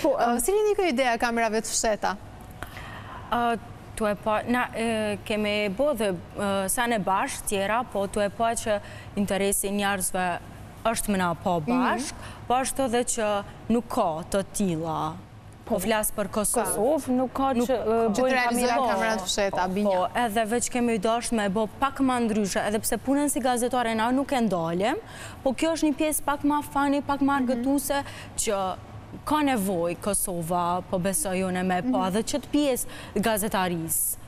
Po, si lindi kjo ideja e kamerave të fshehta? Tu e pa, na kemi bo edhe sene bashkë tjera, po tu e pa që interesi njerëzve është me na pa mhm. bashkë, po ashtu dhe që nuk ka të tila. Po, po flas për Kosovë. Kosovë nuk ka që bojnë kamera të kamera të fshehta, po, binjakë. Po, edhe veç kemi dashtë me bo pak ma ndryshe, edhe pse punën si gazetare na nuk e ndalim, po kjo është një pjesë pak ma fani, pak ma mhm. argëtuse, që ka nevojë Kosova, po besoj unë me pa, mhm. edhe qët pjesë gazetarisë.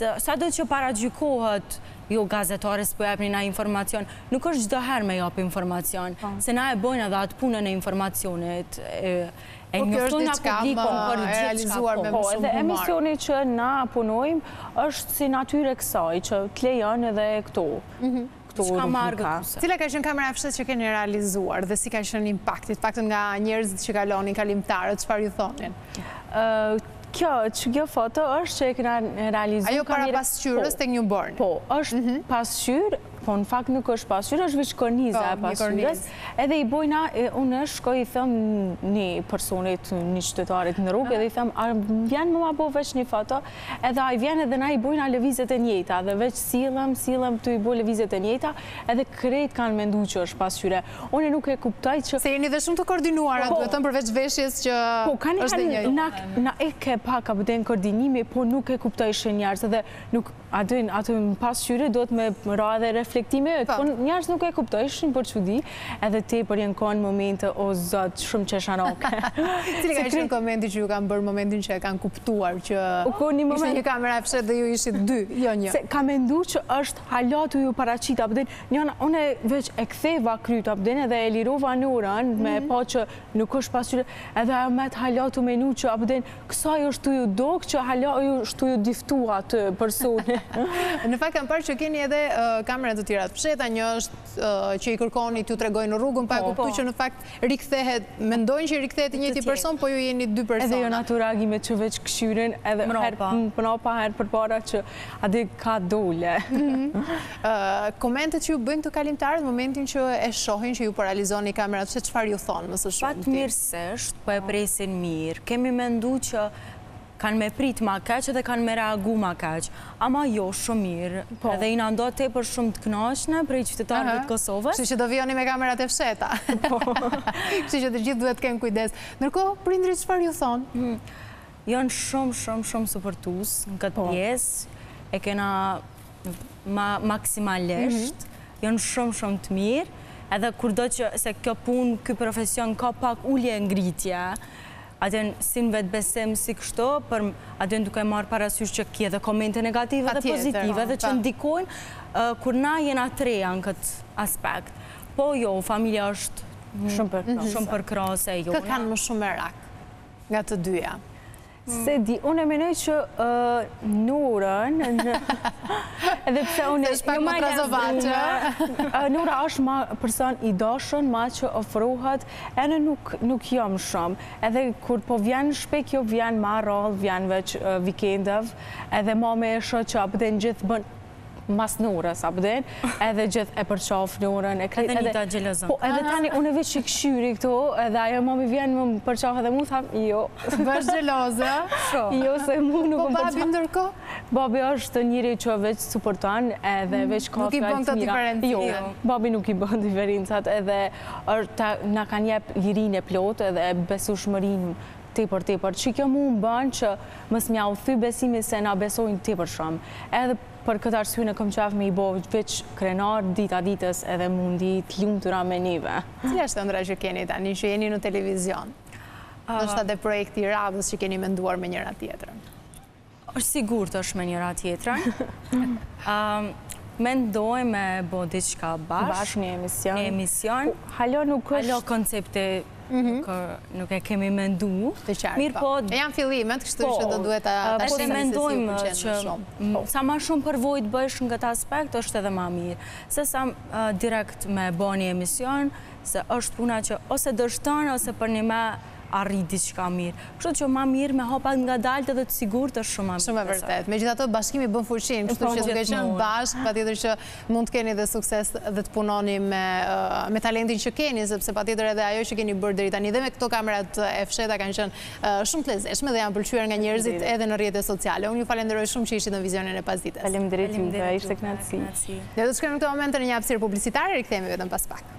Sado që paragjykohet, jo gazetare s'po jepni naj informacion, nuk është çdo herë me jap informacion, po. se na e bojmë edhe atë punën e informacionit, e po, njofton a publikon për gjithçka po. Po, edhe emisioni që na punojmë, është si natyrë e kësaj, që të lejon edhe këto. Mhm. Këto urën të më ka. Cila ka qenë kamera e fshehtë që keni realizuar dhe si ka qenë impakti? Të paktën nga njerëzit që kalonin, kalimtarët, çfarë ju thonin? Kjo, qikjo foto është që e kena realizu... Ajo para pasqyrës tani ju po thoni? Po, po është mhm. pasqyrë, po në fakt nuk është pasqyrë, është veç korniza po, e pasqyrës. Edhe i bojna, unë veç shkoj i them një personit, një qytetari në rrugë, edhe i them, a vjen me ma bo veç një foto, Edhe ai vjen edhe na i bojna lëvizjet e njëjta edhe veç sillem sillem tu i bo lëvizjet e njëjta edhe krejt kanë mendu që është pasqyrë unë nuk e kuptoj që Se jeni dhe shumë të koordinuara duhet thënë përveç veshjes që është e njëjta. Po kaniherë na ikke pak ka pak edhe koordinimi po nuk e kuptojshin njerzt edhe nuk a din aty pasqyrë duhet me ra edhe reflektimi po njerzt nuk e kuptojshin për çudi. Edhe të po janë konë momente o zot shumë qesharoke. Cili ka, ishte komenti që ju kanë bërë momentin që e kanë kuptuar që ishte një kamera e fshehtë dhe ju ishit dy, jo një. Se ka mendu që është hala tu ju paraqitë, pe din, njëna unë veç e ktheva krytë pe din edhe e lirova hunrën me, mhm, pa që nuk është pasqyrë edhe ajo met hala tu menu që pe din kësaj ju është ju dok që hala tu ju është ju diftu ai personi. Në fakt kam parë që keni edhe kamera të tjera të fshehta, një është që i kërkoni t'ju tregojnë rrugën, pa e kuptu që në fakt rikthehet, mendojnë që rikthehet i njëjti person, po ju jeni dy persona. Edhe janë ato reagime që veç kshyrin, edhe me na pa herë përpara që a di ka dole. Komentet që ju bëjnë kalimtarët, në momentin që e shohin që ju po realizoni kamerat, çfarë ju thonë më së shumti? Fatmirësisht, po e presin mirë, kemi mendu që Kanë me prit ma keq edhe kanë me reagu ma keq. Ama jo shumë mirë. Po. Edhe jena tepër shumë të knaqne prej qytetarëve të Kosovës. Kështu që do vijoni me kamerat e fshehta. Po. Kështu që të gjithë duhet të kenë kujdes. Ndërkohë, prindërit çfarë ju thonë? Janë shumë, shumë, shumë suportues në këtë pjesë. E kena maksimalisht. Janë shumë, shumë të mirë. Edhe kurdo që se kjo punë, ky profesion ka pak ulje e ngritje. Aten si në vetëbesim, si kështu, për aten duke marrë parasysh që ke edhe komente negative dhe pozitive dhe që ndikojnë, kur na jena të reja në këtë aspekt. Po jo, familja është shumë përkrahëse e jona. Kë kanë më shumë merak nga të dyja? Mm. Se di, unë e mendoj që Nurën, edhe pse unë jam pak më e rezervuar, Nura është ma person i dashun, ma që afrohet, E unë nuk nuk jom shum edhe kur po vjen n'shpi kjo vjen ma rrallë vjen veç vikendeve edhe mamin e shoh që abden gjith bën mas Nurës abden edhe gjith e përqaf Nurën e krejt edhe po edhe tani unë veç i kshyri këto edhe ajo mami vjen më përqaf edhe mu tham jo bësh gjeloze jo se mu nuk më përqaf po babi ndërkohë babi është njeri që veç suporton edhe veç ka nuk i bën diferencat jo babi nuk i bën diferencat edhe Edhe ata na kanë jep lirinë e plotë dhe besueshmërinë tepër tepër që kjo mu m'ban që mos me jau thy besimin se na besojnë tepër shumë edhe për këtë arsye unë kom qef me i bo veç krenar dita ditës edhe m'u ndi t'lumtur me neve. Cila është ëndrra që keni tani që jeni në televizion? Ndoshta dhe projekti i radhës që keni menduar me njëra-tjetrën. E sigurt është me njëra-tjetrën. Mendoj me bo diçka bashkë. Bashkë një emision. Një emision. Hala nuk është... Hala konceptin mhm. nuk e kemi mendu. Të qartë. Mirëpo... po. Janë fillimet, kështu po, që do duhet të ashtë po, të mendojmë që po. sa ma shumë përvojë të bësh në këtë aspekt, është edhe ma mirë. Se sa direkt me bo një emision, se është puna që ose dështon, ose përnime arrit diçka mirë. Kështu që ma mirë me hapa të ngadalshëm dhe të sigurt është shumë ma mirë. Shumë e vërtetë. Megjithatë bashkimi bën fuqinë, kështu që duke qënë bashkë, patjetër që mund të keni dhe sukses dhe të punoni me talentin që keni, sepse patjetër edhe ajo që keni bërë deri tani dhe me këto kamerat e fshehta kanë qënë shumë të lezetshme dhe janë pëlqyer nga njerëzit edhe në rrjete sociale. Unë ju falenderoj shumë që ishit në Vizionin e Pasdites. Faleminderit, ishte kënaqësi. Do të shkojmë në këtë moment në një hapësirë publicitare, rikthehemi vetëm pas pak.